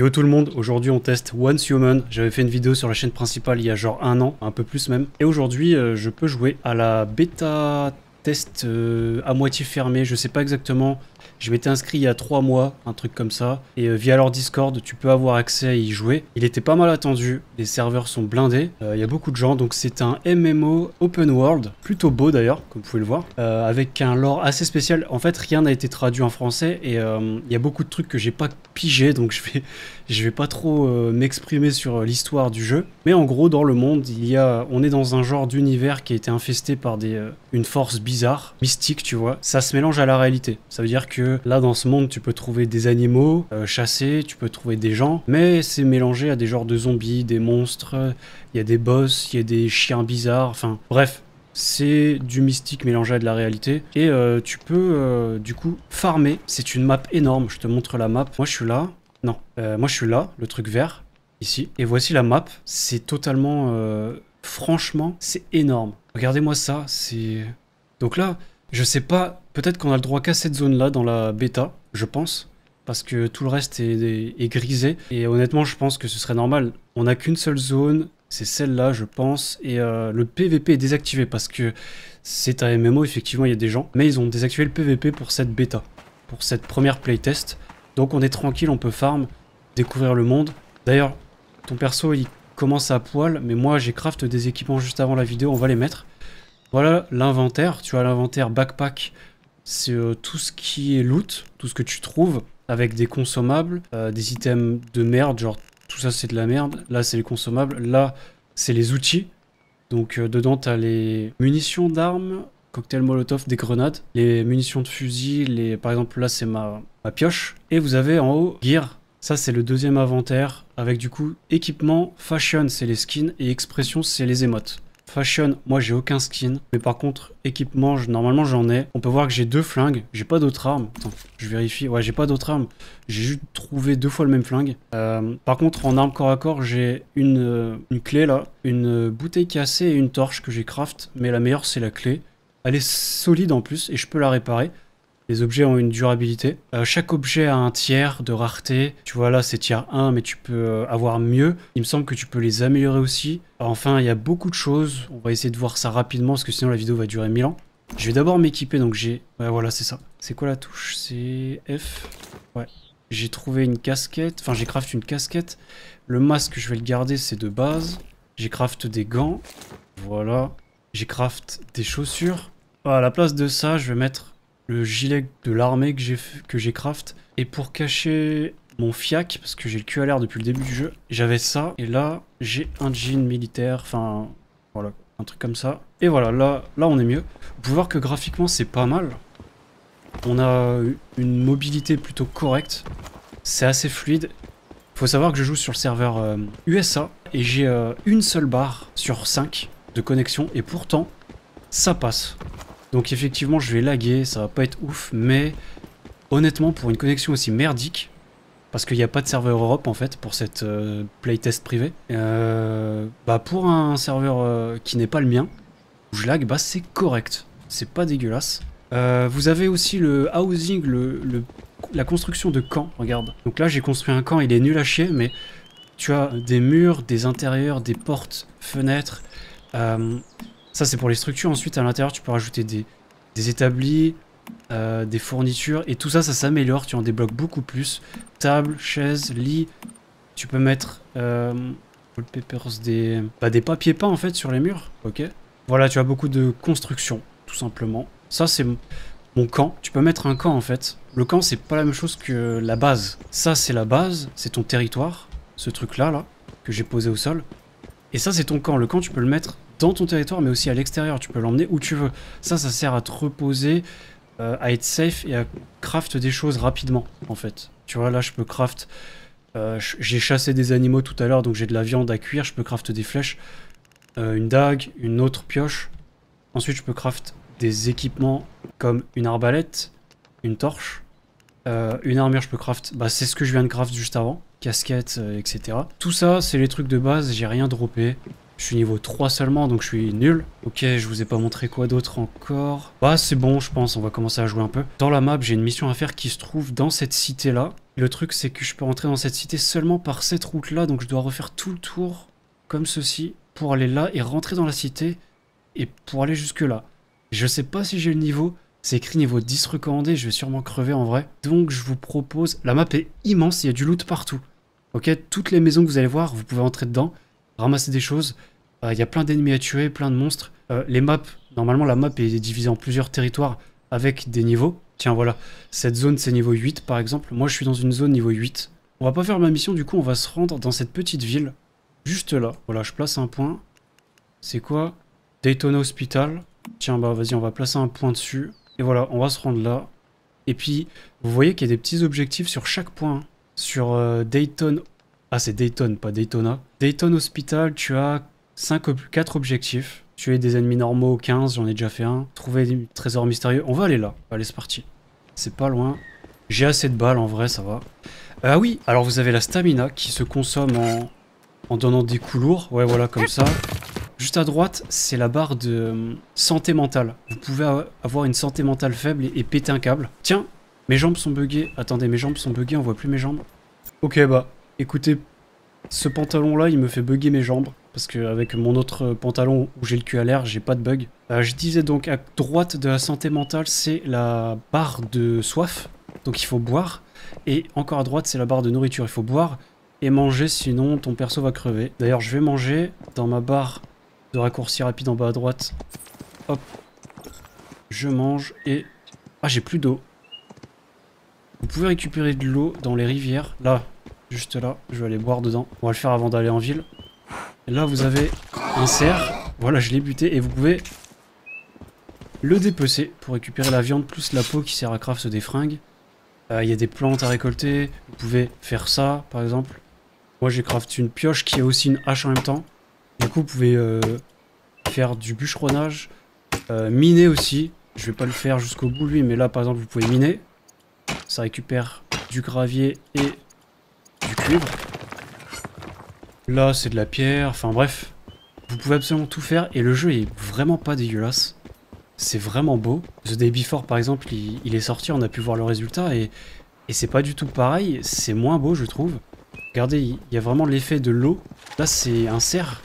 Yo tout le monde, aujourd'hui on teste Once Human. J'avais fait une vidéo sur la chaîne principale il y a genre un an, un peu plus même. Et aujourd'hui euh, je peux jouer à la bêta test euh, à moitié fermé, je sais pas exactement je m'étais inscrit il y a trois mois, un truc comme ça. Et euh, via leur Discord, tu peux avoir accès à y jouer. Il était pas mal attendu. Les serveurs sont blindés. Euh, il y a beaucoup de gens. Donc c'est un MMO open world. Plutôt beau d'ailleurs, comme vous pouvez le voir. Avec un lore assez spécial. En fait, rien n'a été traduit en français. Et il y a beaucoup de trucs que j'ai pas pigé. Donc je vais, je vais pas trop m'exprimer sur l'histoire du jeu. Mais en gros, dans le monde, il y a, on est dans un genre d'univers qui a été infesté par des, une force bizarre, mystique, tu vois. Ça se mélange à la réalité. Ça veut dire que là dans ce monde tu peux trouver des animaux euh, chassés, tu peux trouver des gens, mais c'est mélangé à des genres de zombies, des monstres, il y a des boss, il y a des chiens bizarres, enfin bref. C'est du mystique mélangé à de la réalité. Et euh, tu peux euh, du coup farmer. C'est une map énorme. Je te montre la map. Moi je suis là. Non. moi je suis là, le truc vert. Ici. Et voici la map. C'est totalement... franchement, c'est énorme. Regardez-moi ça. C'est... Donc là, je sais pas, peut-être qu'on a le droit qu'à cette zone-là dans la bêta, je pense, parce que tout le reste est, grisé. Et honnêtement, je pense que ce serait normal. On n'a qu'une seule zone, c'est celle-là, je pense, et euh, le PVP est désactivé parce que c'est un MMO, effectivement, il y a des gens, mais ils ont désactivé le PVP pour cette bêta, pour cette première playtest. Donc on est tranquille, on peut farm, découvrir le monde. D'ailleurs, ton perso, il commence à poil, mais moi, j'ai craft des équipements juste avant la vidéo, on va les mettre. Voilà l'inventaire. Tu as l'inventaire backpack. C'est euh, tout ce qui est loot, tout ce que tu trouves avec des consommables, euh, des items de merde, genre tout ça c'est de la merde. Là c'est les consommables. Là c'est les outils. Donc euh, dedans tu as les munitions d'armes, cocktail molotov, des grenades, les munitions de fusil, les... par exemple là c'est ma... ma pioche. Et vous avez en haut gear. Ça c'est le deuxième inventaire avec du coup équipement, fashion c'est les skins et expression c'est les émotes. Fashion, moi j'ai aucun skin. Mais par contre, équipement, normalement j'en ai. On peut voir que j'ai deux flingues. J'ai pas d'autres armes. Attends, je vérifie. Ouais, j'ai pas d'autres armes. J'ai juste trouvé deux fois le même flingue. Euh, par contre, en arme corps à corps, j'ai une, euh, une clé là. Une bouteille cassée et une torche que j'ai craft. Mais la meilleure, c'est la clé. Elle est solide en plus et je peux la réparer. Les objets ont une durabilité. Euh, chaque objet a un tiers de rareté. Tu vois là c'est tiers 1 mais tu peux euh, avoir mieux. Il me semble que tu peux les améliorer aussi. Enfin il y a beaucoup de choses. On va essayer de voir ça rapidement parce que sinon la vidéo va durer 1000 ans. Je vais d'abord m'équiper donc j'ai... Ouais voilà c'est ça. C'est quoi la touche? C'est F? Ouais. J'ai trouvé une casquette. Enfin j'ai craft une casquette. Le masque je vais le garder c'est de base. J'ai craft des gants. Voilà. J'ai craft des chaussures. à la place de ça je vais mettre le gilet de l'armée que j'ai craft. Et pour cacher mon fiac, parce que j'ai le cul à l'air depuis le début du jeu, j'avais ça. Et là, j'ai un jean militaire, enfin, voilà, un truc comme ça. Et voilà, là, là on est mieux. Vous pouvez voir que graphiquement, c'est pas mal. On a une mobilité plutôt correcte. C'est assez fluide. Faut savoir que je joue sur le serveur USA euh, et j'ai euh, une seule barre sur 5 de connexion et pourtant ça passe. Donc effectivement, je vais laguer, ça va pas être ouf, mais honnêtement, pour une connexion aussi merdique, parce qu'il n'y a pas de serveur Europe en fait pour cette euh, playtest privée, euh, bah pour un serveur euh, qui n'est pas le mien, où je lag, bah c'est correct, c'est pas dégueulasse. vous avez aussi le housing, le, la construction de camps, regarde. Donc là j'ai construit un camp, il est nul à chier, mais tu as des murs, des intérieurs, des portes, fenêtres. Ça, c'est pour les structures. Ensuite, à l'intérieur, tu peux rajouter des, établis, euh, des fournitures. Et tout ça, ça s'améliore. Tu en débloques beaucoup plus. Table, chaise, lit. Tu peux mettre euh, des, bah, des papiers peints, en fait, sur les murs. Ok. Voilà, tu as beaucoup de construction, tout simplement. Ça, c'est mon camp. Tu peux mettre un camp, en fait. Le camp, c'est pas la même chose que la base. Ça, c'est la base. C'est ton territoire. Ce truc-là, là, que j'ai posé au sol. Et ça, c'est ton camp. Le camp, tu peux le mettre dans ton territoire, mais aussi à l'extérieur. Tu peux l'emmener où tu veux. Ça, ça sert à te reposer, euh, à être safe et à craft des choses rapidement, en fait. Tu vois, là, je peux craft... Euh, j'ai chassé des animaux tout à l'heure, donc j'ai de la viande à cuire. Je peux craft des flèches, euh, une dague, une autre pioche. Ensuite, je peux craft des équipements comme une arbalète, une torche. une armure, je peux craft... Bah, c'est ce que je viens de craft juste avant. Casquette, etc. Tout ça, c'est les trucs de base. J'ai rien droppé. Je suis niveau 3 seulement, donc je suis nul. Ok, je vous ai pas montré quoi d'autre encore. Bah, c'est bon, je pense, on va commencer à jouer un peu. Dans la map, j'ai une mission à faire qui se trouve dans cette cité-là. Le truc, c'est que je peux rentrer dans cette cité seulement par cette route-là, donc je dois refaire tout le tour, comme ceci, pour aller là et rentrer dans la cité, et pour aller jusque là. Je sais pas si j'ai le niveau, c'est écrit niveau 10 recommandé, je vais sûrement crever en vrai. Donc je vous propose... La map est immense, il y a du loot partout. Ok, toutes les maisons que vous allez voir, vous pouvez entrer dedans, ramasser des choses. Euh, il y a plein d'ennemis à tuer, plein de monstres. Euh, les maps, normalement la map est divisée en plusieurs territoires avec des niveaux. Tiens voilà, cette zone c'est niveau 8 par exemple. Moi je suis dans une zone niveau 8. On va pas faire ma mission du coup, on va se rendre dans cette petite ville. Juste là. Voilà, je place un point. C'est quoi? Daytona Hospital. Tiens bah vas-y, on va placer un point dessus. Et voilà, on va se rendre là. Et puis, vous voyez qu'il y a des petits objectifs sur chaque point. Sur euh, Dayton... Ah, c'est Dayton, pas Daytona. Dayton Hospital, tu as 5, 4 objectifs. Tuer des ennemis normaux, 15, j'en ai déjà fait un. Trouver des trésors mystérieux. On va aller là. Allez, c'est parti. C'est pas loin. J'ai assez de balles, en vrai, ça va. Ah oui, alors vous avez la stamina qui se consomme en, donnant des coups lourds. Ouais, voilà, comme ça. Juste à droite, c'est la barre de euh, santé mentale. Vous pouvez avoir une santé mentale faible et, péter un câble. Tiens, mes jambes sont buggées. Attendez, mes jambes sont buggées, on voit plus mes jambes. Ok, bah, écoutez, ce pantalon-là, il me fait bugger mes jambes. Parce qu'avec mon autre pantalon où j'ai le cul à l'air, j'ai pas de bug. Euh, je disais donc, à droite de la santé mentale, c'est la barre de soif. Donc il faut boire. Et encore à droite, c'est la barre de nourriture. Il faut boire et manger, sinon ton perso va crever. D'ailleurs, je vais manger dans ma barre de raccourci rapide en bas à droite. Hop. Je mange et... Ah, j'ai plus d'eau. Vous pouvez récupérer de l'eau dans les rivières. Là, juste là. Je vais aller boire dedans. On va le faire avant d'aller en ville. Là, vous avez un cerf. Voilà, je l'ai buté. Et vous pouvez le dépecer pour récupérer la viande plus la peau qui sert à craft des fringues. Euh, il y a des plantes à récolter. Vous pouvez faire ça, par exemple. Moi, j'ai craft une pioche qui a aussi une hache en même temps. Du coup, vous pouvez euh, faire du bûcheronnage, euh, miner aussi. Je vais pas le faire jusqu'au bout lui, mais là par exemple vous pouvez miner. Ça récupère du gravier et du cuivre. Là c'est de la pierre, enfin bref. Vous pouvez absolument tout faire et le jeu est vraiment pas dégueulasse. C'est vraiment beau. The Day Before par exemple, il, est sorti, on a pu voir le résultat et, c'est pas du tout pareil. C'est moins beau je trouve. Regardez, il y a vraiment l'effet de l'eau. Là c'est un cerf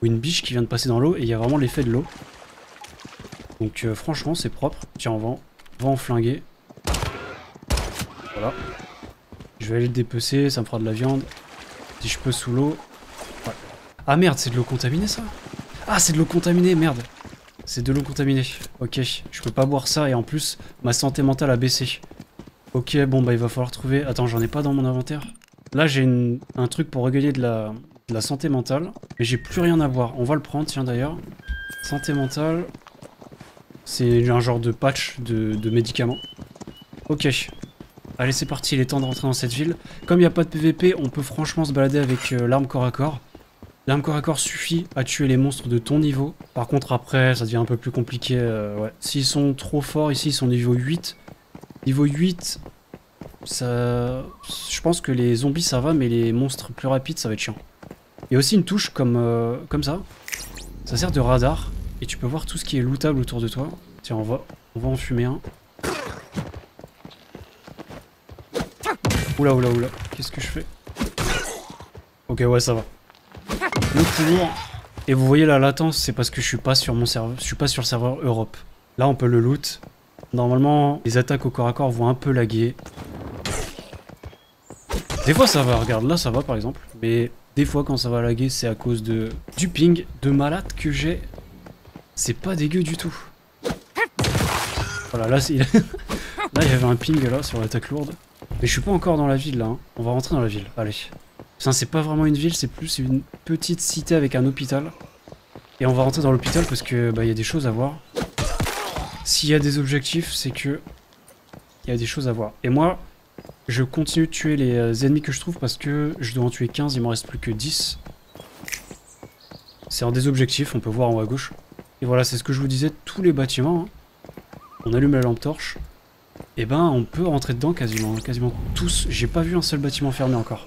ou une biche qui vient de passer dans l'eau et il y a vraiment l'effet de l'eau. Donc euh, franchement c'est propre. Tiens on va, en flinguer. Voilà. Je vais aller le dépecer, ça me fera de la viande. Si je peux sous l'eau. Ah merde, c'est de l'eau contaminée ça Ah c'est de l'eau contaminée, merde. C'est de l'eau contaminée. Ok, je peux pas boire ça et en plus ma santé mentale a baissé. Ok, bon bah il va falloir trouver... Attends, j'en ai pas dans mon inventaire. Là j'ai un truc pour regagner de la, santé mentale. Mais j'ai plus rien à voir. On va le prendre, tiens d'ailleurs. Santé mentale. C'est un genre de patch de, médicaments. Ok. Allez, c'est parti, il est temps de rentrer dans cette ville. Comme il n'y a pas de PVP, on peut franchement se balader avec euh, l'arme corps à corps. L'arme corps à corps suffit à tuer les monstres de ton niveau. Par contre, après, ça devient un peu plus compliqué. Euh, ouais. S'ils sont trop forts, ici, ils sont niveau 8. Niveau 8, ça... Je pense que les zombies, ça va, mais les monstres plus rapides, ça va être chiant. Il y a aussi une touche comme, euh, comme ça. Ça sert de radar. Et tu peux voir tout ce qui est lootable autour de toi. Tiens, on va, on va en fumer un. Oula, oula, oula. Qu'est-ce que je fais? Ok, ouais, ça va. Et vous voyez la latence, c'est parce que je suis pas sur mon serveur. Je suis pas sur le serveur Europe. Là, on peut le loot. Normalement, les attaques au corps à corps vont un peu laguer. Des fois, ça va. Regarde, là, ça va, par exemple. Mais des fois, quand ça va laguer, c'est à cause de du ping de malade que j'ai. C'est pas dégueu du tout. Voilà, là, il... là, il y avait un ping là sur l'attaque lourde. Mais je suis pas encore dans la ville là. Hein. On va rentrer dans la ville. Allez. C'est pas vraiment une ville, c'est plus une petite cité avec un hôpital. Et on va rentrer dans l'hôpital parce que bah y a des choses à voir. S'il y a des objectifs, c'est que il y a des choses à voir. Et moi, je continue de tuer les euh, ennemis que je trouve parce que je dois en tuer 15, il m'en reste plus que 10. C'est un des objectifs, on peut voir en haut à gauche. Et voilà, c'est ce que je vous disais, tous les bâtiments, hein. on allume la lampe torche, et eh ben on peut rentrer dedans quasiment, quasiment tous. J'ai pas vu un seul bâtiment fermé encore.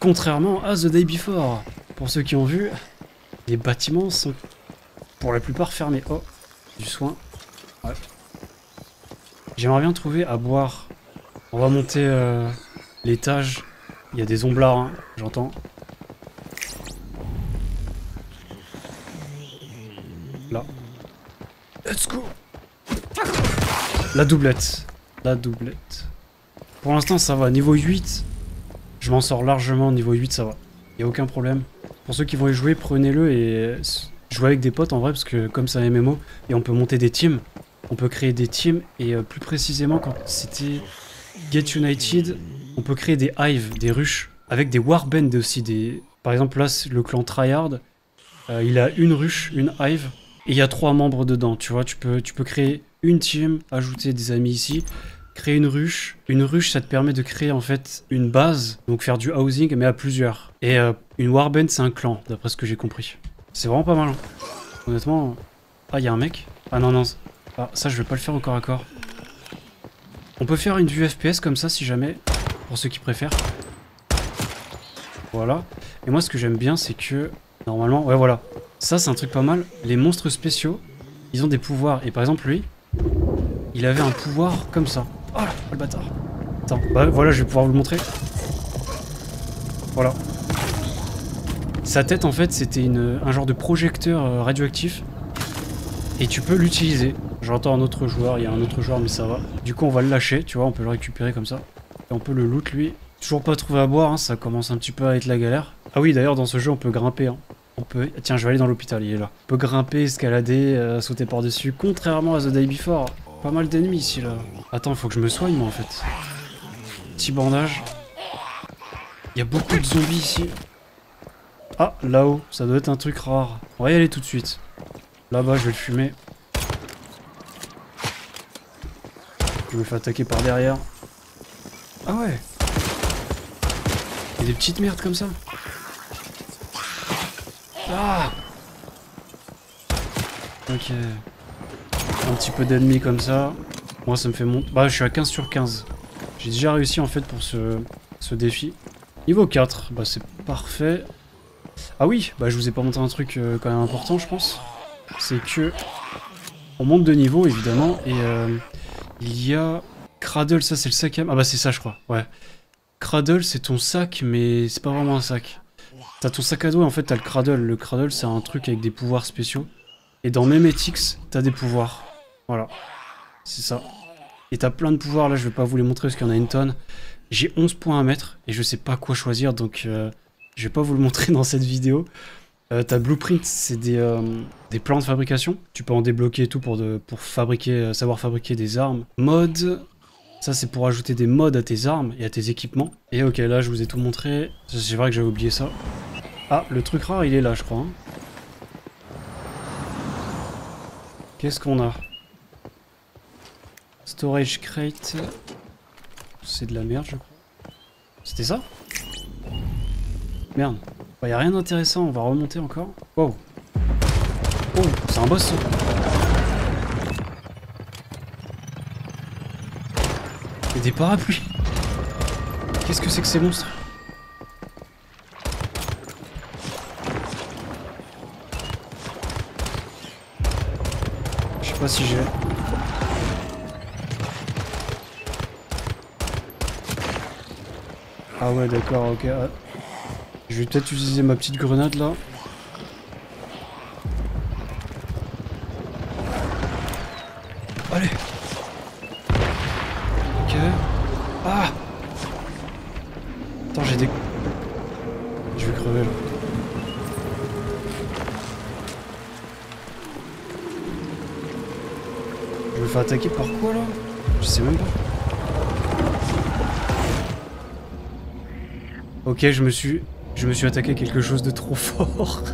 Contrairement à The Day Before, pour ceux qui ont vu, Les bâtiments sont pour la plupart fermés. Oh, du soin. Ouais. J'aimerais bien trouver à boire. On va monter euh, l'étage. Il y a des omblards, hein, j'entends. Là. Let's go La doublette. La doublette. Pour l'instant, ça va. Niveau 8, je m'en sors largement. Niveau 8, ça va. Il a aucun problème. Pour ceux qui vont y jouer, prenez-le et jouez avec des potes en vrai, parce que comme c'est un MMO, et on peut monter des teams, on peut créer des teams, et euh, plus précisément, quand c'était Get United, on peut créer des hives, des ruches, avec des warbands aussi. Des... Par exemple, là, le clan Tryhard, euh, il a une ruche, une hive, et il y a trois membres dedans, tu vois. Tu peux, tu peux créer une team, ajouter des amis ici, créer une ruche. Une ruche, ça te permet de créer en fait une base, donc faire du housing, mais à plusieurs. Et euh, une warband, c'est un clan, d'après ce que j'ai compris. C'est vraiment pas mal. Hein. Honnêtement... Ah, il y a un mec? Ah non, non. Ah, ça, je vais pas le faire au corps à corps. On peut faire une vue FPS comme ça, si jamais, pour ceux qui préfèrent. Voilà. Et moi, ce que j'aime bien, c'est que, normalement... Ouais, voilà. Ça, c'est un truc pas mal. Les monstres spéciaux, ils ont des pouvoirs. Et par exemple, lui, il avait un pouvoir comme ça. Oh là, le bâtard. Attends, bah voilà, je vais pouvoir vous le montrer. Voilà. Sa tête, en fait, c'était un genre de projecteur euh, radioactif. Et tu peux l'utiliser. J'entends un autre joueur, il y a un autre joueur, mais ça va. Du coup, on va le lâcher, tu vois, on peut le récupérer comme ça. Et on peut le loot, lui. Toujours pas trouvé à boire, hein, ça commence un petit peu à être la galère. Ah oui, d'ailleurs, dans ce jeu, on peut grimper. Hein. On peut... Tiens, je vais aller dans l'hôpital, il est là. On peut grimper, escalader, euh, sauter par-dessus. Contrairement à The Day Before, pas mal d'ennemis ici, là. Attends, faut que je me soigne, moi, en fait. Petit bandage. Il y a beaucoup de zombies ici. Ah, là-haut, ça doit être un truc rare. On va y aller tout de suite. Là-bas, je vais le fumer. Je me fais attaquer par derrière. Ah ouais Il y a des petites merdes comme ça. Ah Ok. Un petit peu d'ennemis comme ça. Moi, ça me fait monter. Bah, je suis à 15 sur 15. J'ai déjà réussi, en fait, pour ce, ce défi. Niveau 4, bah c'est parfait. Ah oui, bah je vous ai pas montré un truc euh, quand même important, je pense. C'est que on monte de niveau, évidemment, et euh, il y a Cradle, ça c'est le sac. Ah bah c'est ça, je crois, ouais. Cradle, c'est ton sac, mais c'est pas vraiment un sac. T'as ton sac à dos, en fait, t'as le Cradle. Le Cradle, c'est un truc avec des pouvoirs spéciaux. Et dans Memetics, t'as des pouvoirs. Voilà. C'est ça. Et t'as plein de pouvoirs, là, je vais pas vous les montrer parce qu'il y en a une tonne. J'ai 11 points à mettre, et je sais pas quoi choisir, donc... Euh, je vais pas vous le montrer dans cette vidéo. Euh, ta blueprint, c'est des, euh, des, plans de fabrication. Tu peux en débloquer et tout pour fabriquer, euh, savoir fabriquer des armes. Mode, ça c'est pour ajouter des modes à tes armes et à tes équipements. Et ok, là je vous ai tout montré. C'est vrai que j'avais oublié ça. Ah, le truc rare, il est là, je crois. Hein. Qu'est-ce qu'on a? Storage crate. C'est de la merde, je crois. C'était ça Merde. Bah, y a rien d'intéressant, on va remonter encore. Wow. Oh, c'est un boss. Il des parapluies. Qu'est-ce que c'est que ces monstres Je sais pas si j'ai... Ah ouais d'accord, ok. Ah. Je vais peut-être utiliser ma petite grenade là. Allez Ok. Ah Attends, j'ai des... Je vais crever là. Je me fais attaquer par quoi là? Je sais même pas. Je me suis je me suis attaqué à quelque chose de trop fort.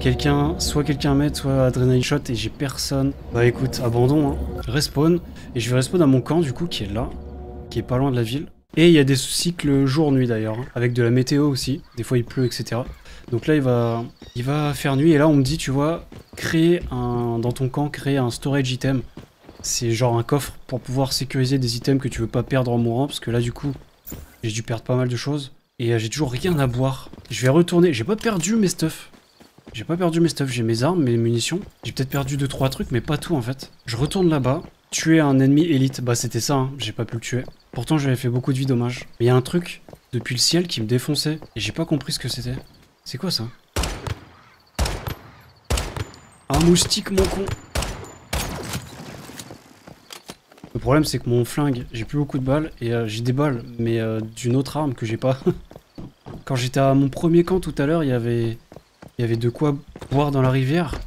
quelqu'un, soit quelqu'un m'aide, soit adrenaline shot et j'ai personne. Bah écoute, abandon, hein. Respawn. Et je vais respawn à mon camp du coup qui est là, qui est pas loin de la ville. Et il y a des cycles jour-nuit d'ailleurs, hein, avec de la météo aussi. Des fois il pleut, etc. Donc là il va, il va faire nuit et là on me dit, tu vois, créer un, dans ton camp, créer un storage item. C'est genre un coffre pour pouvoir sécuriser des items que tu veux pas perdre en mourant, parce que là du coup, j'ai dû perdre pas mal de choses. Et euh, j'ai toujours rien à boire. Je vais retourner. J'ai pas perdu mes stuff. J'ai pas perdu mes stuff, j'ai mes armes, mes munitions. J'ai peut-être perdu 2-3 trucs, mais pas tout en fait. Je retourne là-bas. Tuer un ennemi élite, bah c'était ça, hein. j'ai pas pu le tuer. Pourtant j'avais fait beaucoup de vie dommage. Mais il y a un truc depuis le ciel qui me défonçait. Et j'ai pas compris ce que c'était. C'est quoi ça? Un moustique mon con Le problème c'est que mon flingue, j'ai plus beaucoup de balles et euh, j'ai des balles, mais euh, d'une autre arme que j'ai pas. Quand j'étais à mon premier camp tout à l'heure, il y avait y avait de quoi boire dans la rivière.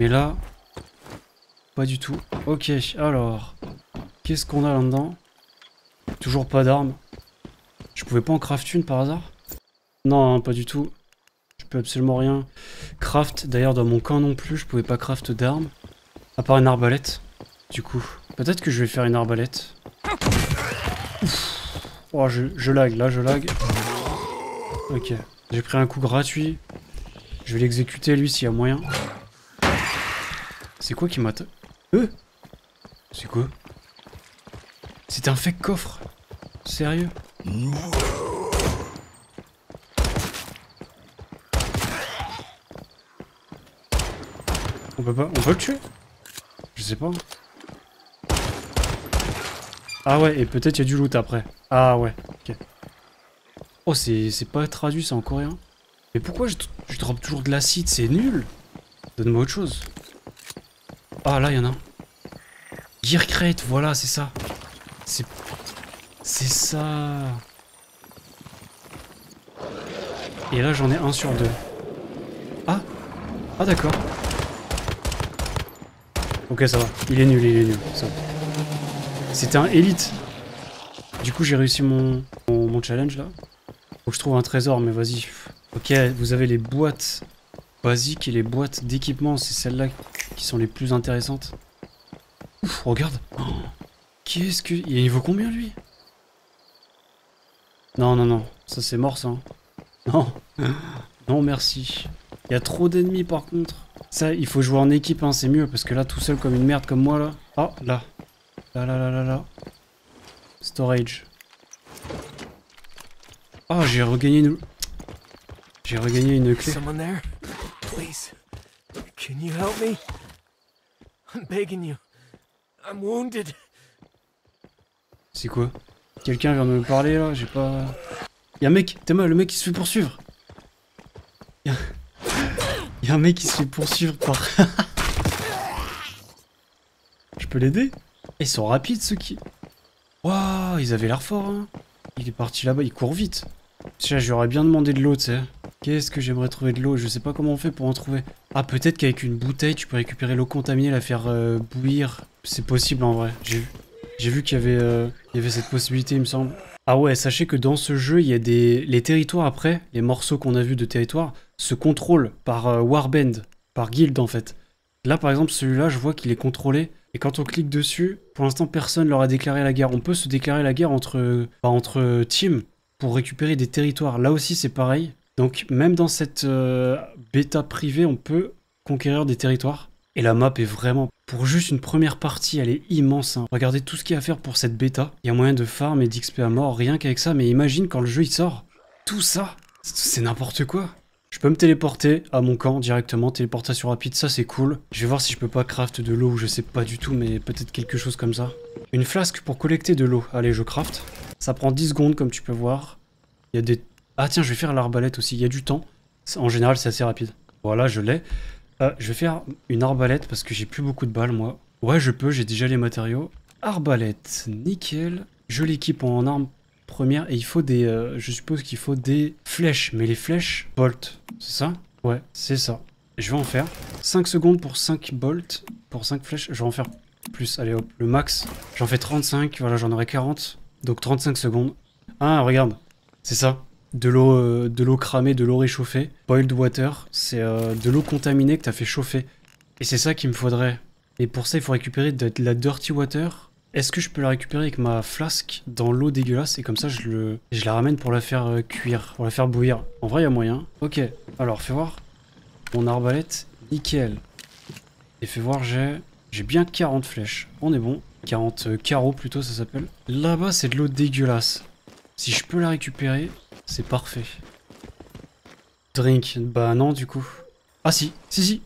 Mais là, pas du tout. Ok, alors, qu'est-ce qu'on a là-dedans? Toujours pas d'armes. Je pouvais pas en craft une par hasard? Non, hein, pas du tout. Je peux absolument rien craft. D'ailleurs, dans mon camp non plus, je pouvais pas craft d'armes. À part une arbalète. Du coup, peut-être que je vais faire une arbalète. Oh, je, lag, là je lag. Ok. J'ai pris un coup gratuit. Je vais l'exécuter lui s'il y a moyen. C'est quoi qui m'a... Euh C'est quoi C'est un fake coffre Sérieux On peut pas... On peut le tuer? Je sais pas. Ah ouais, et peut-être il y a du loot après. Ah ouais, ok. Oh, c'est pas traduit, c'est en coréen. Mais pourquoi je, je drop toujours de l'acide C'est nul Donne-moi autre chose. Ah, là, il y en a un. Gear crate, voilà, c'est ça. C'est... C'est ça. Et là, j'en ai un sur deux. Ah Ah, d'accord. Ok, ça va. Il est nul, il est nul. C'était un élite. Du coup, j'ai réussi mon, challenge, là. Faut que je trouve un trésor, mais vas-y. Ok, vous avez les boîtes basiques et les boîtes d'équipement. C'est celles-là qui sont les plus intéressantes. Ouf, regarde. Oh, Qu'est-ce que... Il niveau combien, lui? Non, non, non. Ça, c'est mort, ça. Hein. Non. Non, merci. Il y a trop d'ennemis, par contre. Ça, il faut jouer en équipe, hein, c'est mieux. Parce que là, tout seul comme une merde comme moi, là... Ah, là. Là, là, là, là, là. Storage. Ah, oh, j'ai regagné une... J'ai regagné une clé. Someone there? Please. Can you help me? I'm begging you. I'm wounded. C'est quoi? Quelqu'un vient de me parler là, j'ai pas... Y'a un mec, Thomas, le mec qui se fait poursuivre. Y'a y a un mec qui se fait poursuivre par... Je peux l'aider? Ils sont rapides ceux qui... Waouh, ils avaient l'air forts hein. Il est parti là-bas, il court vite. Tiens, j'aurais bien demandé de l'eau, tu sais. Qu'est-ce que j'aimerais trouver de l'eau? Je sais pas comment on fait pour en trouver. Ah, peut-être qu'avec une bouteille, tu peux récupérer l'eau contaminée, la faire euh, bouillir. C'est possible en vrai. J'ai vu. Qu'il y, avait, euh, y avait cette possibilité, il me semble. Ah ouais, sachez que dans ce jeu, il y a des... Les territoires après, les morceaux qu'on a vus de territoire, se contrôlent par euh, Warband, par guild en fait. Là, par exemple, celui-là, je vois qu'il est contrôlé. Et quand on clique dessus, pour l'instant, personne leur a déclaré la guerre. On peut se déclarer la guerre entre, bah, entre teams pour récupérer des territoires. Là aussi, c'est pareil. Donc même dans cette euh, bêta privée, on peut conquérir des territoires. Et la map est vraiment, pour juste une première partie, elle est immense. Hein. Regardez tout ce qu'il y a à faire pour cette bêta. Il y a moyen de farm et d'XP à mort, rien qu'avec ça. Mais imagine quand le jeu il sort, tout ça, c'est n'importe quoi. Peux me téléporter à mon camp directement, téléportation rapide, ça c'est cool. Je vais voir si je peux pas craft de l'eau, je sais pas du tout, mais peut-être quelque chose comme ça. Une flasque pour collecter de l'eau. Allez, je craft. Ça prend 10 secondes comme tu peux voir. Il y a des ah tiens, je vais faire l'arbalète aussi, il y a du temps. En général, c'est assez rapide. Voilà, je l'ai. Euh, je vais faire une arbalète parce que j'ai plus beaucoup de balles, moi. Ouais, je peux, j'ai déjà les matériaux. Arbalète, nickel. Je l'équipe en arme première et il faut des... Euh, je suppose qu'il faut des flèches. Mais les flèches, bolt, c'est ça? Ouais, c'est ça. Je vais en faire 5 secondes pour 5 bolts, pour 5 flèches. Je vais en faire plus, allez hop, le max. J'en fais 35, voilà, j'en aurai 40. Donc 35 secondes. Ah, regarde, c'est ça de l'eau euh, de l'eau cramée, de l'eau réchauffée. Boiled water, c'est euh, de l'eau contaminée que tu as fait chauffer. Et c'est ça qu'il me faudrait. Et pour ça, il faut récupérer de la dirty water. Est-ce que je peux la récupérer avec ma flasque dans l'eau dégueulasse et comme ça je, la ramène pour la faire euh, cuire, pour la faire bouillir? En vrai, il y a moyen. Ok, alors fais voir. Mon arbalète, nickel. Et fais voir, j'ai j'ai bien 40 flèches. On est bon. 40 carreaux plutôt, ça s'appelle. Là-bas, c'est de l'eau dégueulasse. Si je peux la récupérer, c'est parfait. Drink, bah non du coup. Ah si, si, si.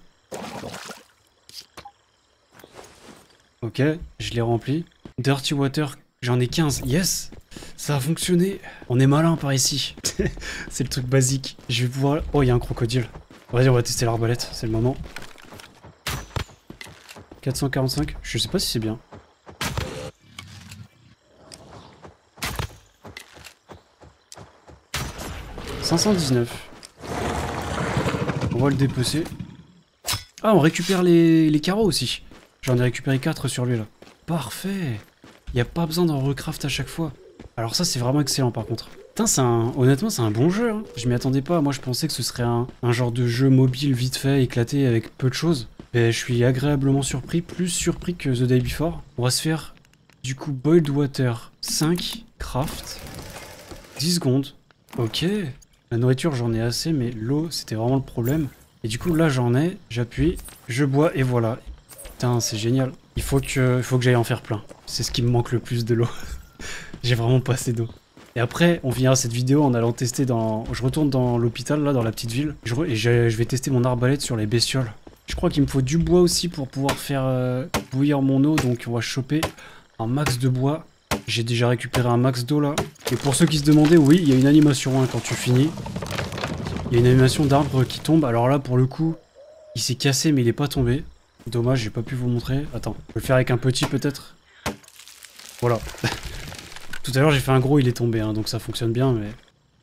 Ok, je l'ai rempli. Dirty Water, j'en ai 15. Yes Ça a fonctionné. On est malin par ici. c'est le truc basique. Je vais pouvoir... Oh, il y a un crocodile. Vas-y, on va tester l'arbalète. C'est le moment. 445. Je sais pas si c'est bien. « 519. On va le dépecer. Ah, on récupère les, les carreaux aussi. J'en ai récupéré 4 sur lui là. Parfait. Il a pas besoin d'en recraft à chaque fois. Alors ça, c'est vraiment excellent par contre. Putain, un... honnêtement, c'est un bon jeu. Hein. Je m'y attendais pas. Moi, je pensais que ce serait un, un, genre de jeu mobile vite fait, éclaté, avec peu de choses. Mais je suis agréablement surpris, plus surpris que The Day Before. On va se faire, du coup, Boiled Water 5, Craft, 10 secondes. Ok. La nourriture, j'en ai assez, mais l'eau, c'était vraiment le problème. Et du coup, là, j'en ai, j'appuie, je bois, et voilà. Putain, c'est génial. Il faut que, que j'aille en faire plein. C'est ce qui me manque le plus de l'eau. J'ai vraiment pas assez d'eau. Et après, on finira cette vidéo en allant tester dans... Je retourne dans l'hôpital, là, dans la petite ville. Je Et je vais tester mon arbalète sur les bestioles. Je crois qu'il me faut du bois aussi pour pouvoir faire euh, bouillir mon eau. Donc on va choper un max de bois. J'ai déjà récupéré un max d'eau là. Et pour ceux qui se demandaient, oui, il y a une animation hein, quand tu finis. Il y a une animation d'arbre qui tombe. Alors là, pour le coup, il s'est cassé mais il est pas tombé. Dommage, j'ai pas pu vous montrer. Attends, je vais le faire avec un petit peut-être. Voilà. Tout à l'heure j'ai fait un gros, il est tombé, hein, donc ça fonctionne bien, mais...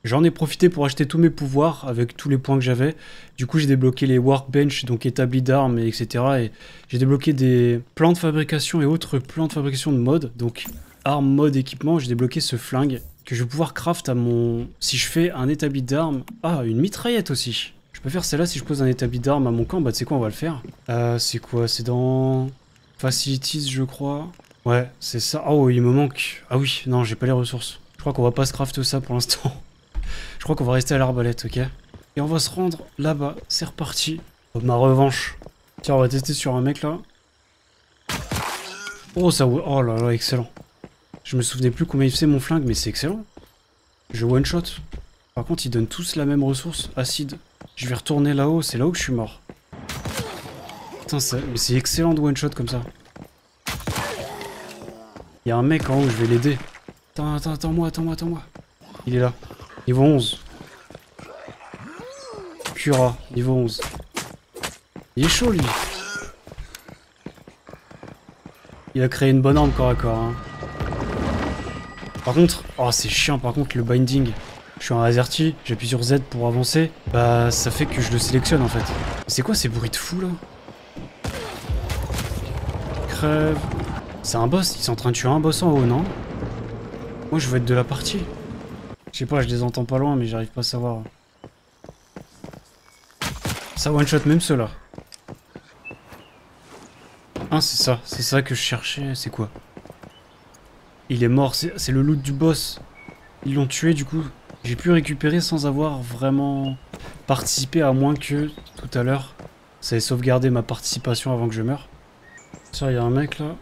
J'en ai profité pour acheter tous mes pouvoirs avec tous les points que j'avais. Du coup, j'ai débloqué les workbench, donc établis d'armes, etc. Et j'ai débloqué des plans de fabrication et autres plans de fabrication de mode. Donc, armes, mode, équipement, j'ai débloqué ce flingue que je vais pouvoir craft à mon... Si je fais un établi d'armes... Ah, une mitraillette aussi peux faire celle-là si je pose un établi d'armes à mon camp. Bah, tu sais quoi, on va le faire. Euh, c'est quoi C'est dans... Facilities, je crois. Ouais, c'est ça. Oh, il me manque. Ah oui, non, j'ai pas les ressources. Je crois qu'on va pas se craft ça pour l'instant. je crois qu'on va rester à l'arbalète, ok Et on va se rendre là-bas. C'est reparti. Oh, ma revanche. Tiens, on va tester sur un mec, là. Oh, ça... Oh là là, excellent. Je me souvenais plus combien il faisait mon flingue, mais c'est excellent. Je one-shot. Par contre, ils donnent tous la même ressource, acide. Je vais retourner là-haut, c'est là où je suis mort. Putain, mais c'est excellent de one-shot comme ça. Il y a un mec en haut, je vais l'aider. Attends, attends, attends-moi, attends-moi, attends-moi. Il est là. Niveau 11. Cura, niveau 11. Il est chaud, lui. Il a créé une bonne arme corps à corps. Hein. Par contre, oh c'est chiant par contre le binding. Je suis en AZERTY, j'appuie sur Z pour avancer, bah ça fait que je le sélectionne en fait. C'est quoi ces bruits de fou là? Crève. C'est un boss, ils sont en train de tuer un boss en haut, non? Moi je veux être de la partie. Je sais pas, je les entends pas loin mais j'arrive pas à savoir. Ça one shot même ceux-là. Ah c'est ça, c'est ça que je cherchais, c'est quoi? Il est mort, c'est le loot du boss. Ils l'ont tué du coup. J'ai pu récupérer sans avoir vraiment participé à moins que tout à l'heure. Ça ait sauvegardé ma participation avant que je meure. Tiens, il y a un mec là.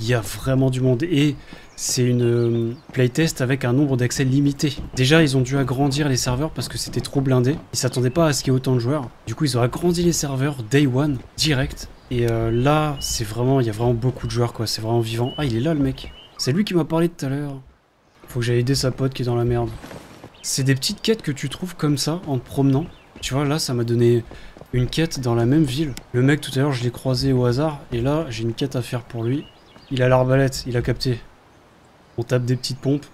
Il y a vraiment du monde. Et c'est une euh, playtest avec un nombre d'accès limité. Déjà, ils ont dû agrandir les serveurs parce que c'était trop blindé. Ils s'attendaient pas à ce qu'il y ait autant de joueurs. Du coup, ils ont agrandi les serveurs day one, direct. Et euh, là, c'est vraiment, il y a vraiment beaucoup de joueurs quoi. C'est vraiment vivant. Ah, il est là le mec. C'est lui qui m'a parlé tout à l'heure. Faut que j'aille aider sa pote qui est dans la merde. C'est des petites quêtes que tu trouves comme ça, en te promenant. Tu vois, là, ça m'a donné une quête dans la même ville. Le mec, tout à l'heure, je l'ai croisé au hasard. Et là, j'ai une quête à faire pour lui. Il a l'arbalète, il a capté. On tape des petites pompes.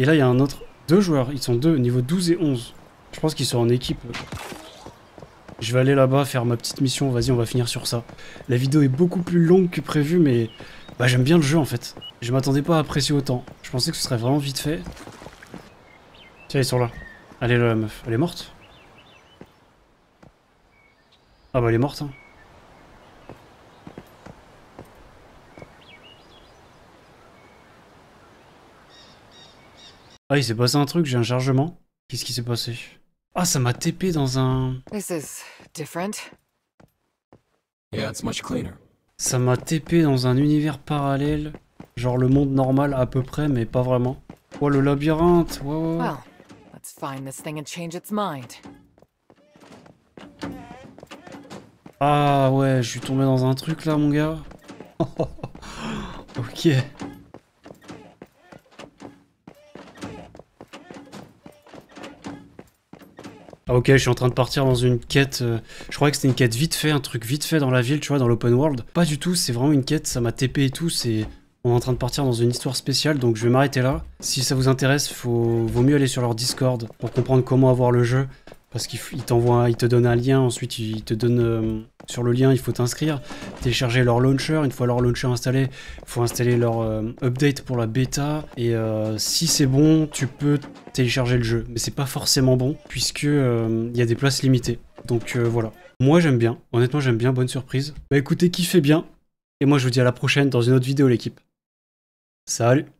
Et là, il y a un autre... Deux joueurs, ils sont deux, niveau 12 et 11. Je pense qu'ils sont en équipe. Je vais aller là-bas faire ma petite mission. Vas-y, on va finir sur ça. La vidéo est beaucoup plus longue que prévu, mais... Bah, j'aime bien le jeu, en fait. Je m'attendais pas à apprécier autant. Je pensais que ce serait vraiment vite fait. Tiens, ils sont là. Allez là, la meuf. Elle est morte Ah bah elle est morte, hein. Ah, il s'est passé un truc, j'ai un chargement. Qu'est-ce qui s'est passé? Ah, ça m'a TP dans un... Ça m'a TP dans un univers parallèle. Genre le monde normal à peu près, mais pas vraiment. Oh, le labyrinthe, ouais, find this thing and change its mind. Ah ouais, je suis tombé dans un truc là, mon gars. ok. Ah ok, je suis en train de partir dans une quête. euh, je croyais que c'était une quête vite fait, un truc vite fait dans la ville, tu vois, dans l'open world. Pas du tout, c'est vraiment une quête, ça m'a TP et tout, c'est... On est en train de partir dans une histoire spéciale, donc je vais m'arrêter là. Si ça vous intéresse, faut... vaut mieux aller sur leur Discord pour comprendre comment avoir le jeu. Parce qu'il t'envoie, il te donne un lien, ensuite il te donne... euh, sur le lien, il faut t'inscrire, télécharger leur launcher. Une fois leur launcher installé, il faut installer leur euh, update pour la bêta. Et euh, si c'est bon, tu peux télécharger le jeu. Mais c'est pas forcément bon, puisque euh, il y a des places limitées. Donc voilà. Moi j'aime bien, honnêtement j'aime bien, bonne surprise. Bah écoutez, kiffez bien. Et moi je vous dis à la prochaine dans une autre vidéo l'équipe. Salut